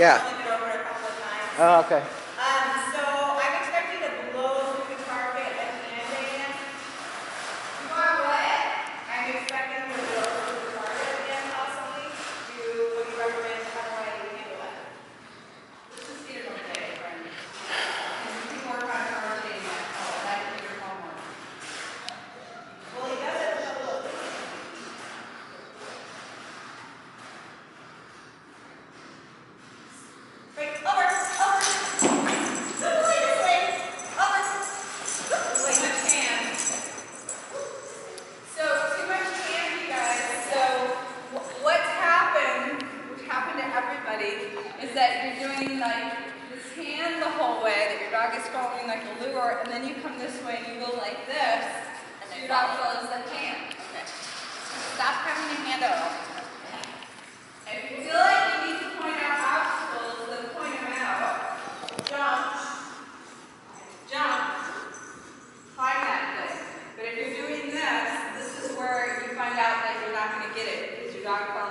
Yeah. Only oh, been is that you're doing like this hand the whole way, that your dog is following like a lure, and then you come this way and you go like this, and so your dog follows the hand. Okay. So stop having your hand out. If you feel like you need to point out obstacles, then point them out. Jump. Jump. Climb that place. But if you're doing this, this is where you find out that you're not going to get it because your dog follows